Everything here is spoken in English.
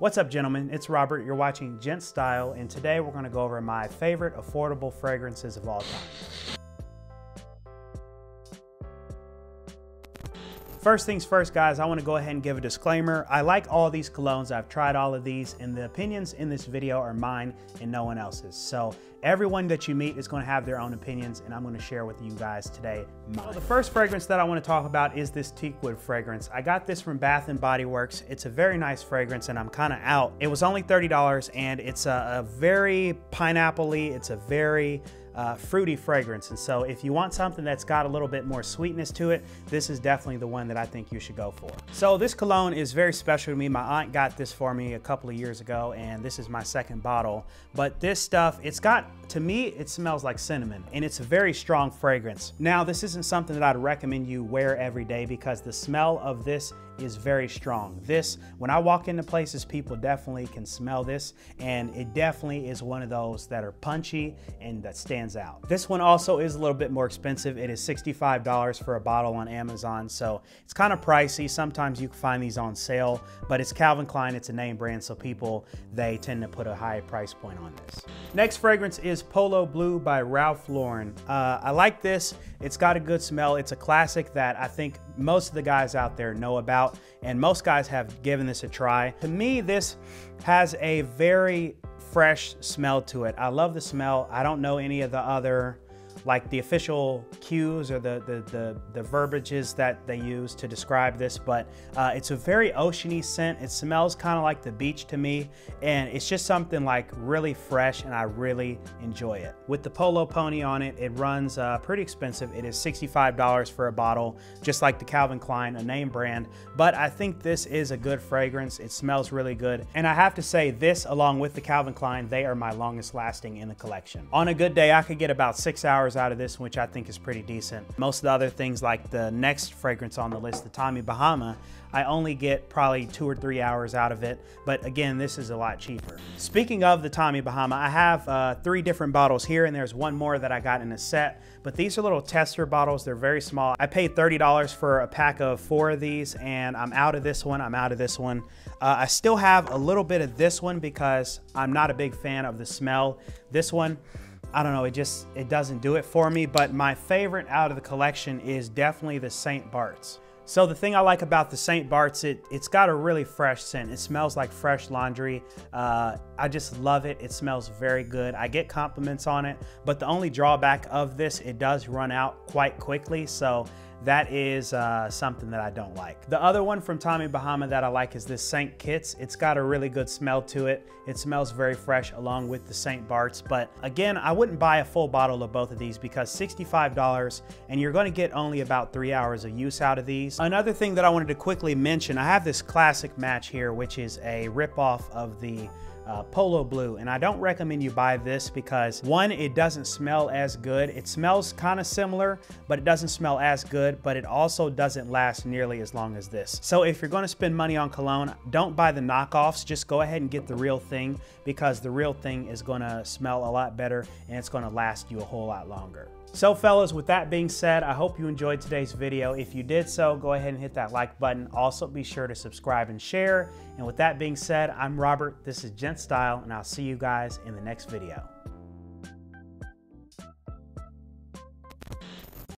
What's up, gentlemen? It's Robert. You're watching Gent Style, and today we're going to go over my favorite affordable fragrances of all time. First things first, guys, I want to go ahead and give a disclaimer. I like all these colognes. I've tried all of these, and the opinions in this video are mine and no one else's. So everyone that you meet is going to have their own opinions, and I'm going to share with you guys today mine. The first fragrance that I want to talk about is this teakwood fragrance. I got this from Bath & Body Works. It's a very nice fragrance, and I'm kind of out. It was only $30, and it's a, a very pineapple-y. It's a very uh, fruity fragrance. And so if you want something that's got a little bit more sweetness to it, this is definitely the one that I think you should go for. So this cologne is very special to me. My aunt got this for me a couple of years ago and this is my second bottle. But this stuff, it's got, to me, it smells like cinnamon and it's a very strong fragrance. Now, this isn't something that I'd recommend you wear every day because the smell of this is very strong. This, when I walk into places, people definitely can smell this, and it definitely is one of those that are punchy and that stands out. This one also is a little bit more expensive. It is $65 for a bottle on Amazon, so it's kind of pricey. Sometimes you can find these on sale, but it's Calvin Klein, it's a name brand, so people, they tend to put a high price point on this. Next fragrance is Polo Blue by Ralph Lauren. Uh, I like this. It's got a good smell. It's a classic that I think most of the guys out there know about, and most guys have given this a try. To me, this has a very fresh smell to it. I love the smell. I don't know any of the other like the official cues or the, the, the, the verbiages that they use to describe this, but uh, it's a very oceany scent. It smells kind of like the beach to me, and it's just something like really fresh, and I really enjoy it. With the Polo Pony on it, it runs uh, pretty expensive. It is $65 for a bottle, just like the Calvin Klein, a name brand, but I think this is a good fragrance. It smells really good, and I have to say this, along with the Calvin Klein, they are my longest lasting in the collection. On a good day, I could get about six hours out of this, which I think is pretty decent. Most of the other things like the next fragrance on the list, the Tommy Bahama, I only get probably two or three hours out of it. But again, this is a lot cheaper. Speaking of the Tommy Bahama, I have uh, three different bottles here and there's one more that I got in a set. But these are little tester bottles. They're very small. I paid $30 for a pack of four of these and I'm out of this one. I'm out of this one. Uh, I still have a little bit of this one because I'm not a big fan of the smell. This one, I don't know, it just, it doesn't do it for me. But my favorite out of the collection is definitely the St. Bart's. So the thing I like about the St. Bart's, it, it's got a really fresh scent. It smells like fresh laundry. Uh, I just love it. It smells very good. I get compliments on it, but the only drawback of this, it does run out quite quickly. So that is uh, something that I don't like. The other one from Tommy Bahama that I like is this St. Kitts. It's got a really good smell to it. It smells very fresh along with the St. Bart's. But again, I wouldn't buy a full bottle of both of these because $65 and you're gonna get only about three hours of use out of these. Another thing that I wanted to quickly mention, I have this classic match here, which is a ripoff of the uh, Polo Blue. And I don't recommend you buy this because one, it doesn't smell as good. It smells kind of similar, but it doesn't smell as good, but it also doesn't last nearly as long as this. So if you're gonna spend money on cologne, don't buy the knockoffs. Just go ahead and get the real thing because the real thing is gonna smell a lot better and it's gonna last you a whole lot longer. So fellas, with that being said, I hope you enjoyed today's video. If you did so, go ahead and hit that like button. Also, be sure to subscribe and share. And with that being said, I'm Robert, this is Gent Style, and I'll see you guys in the next video.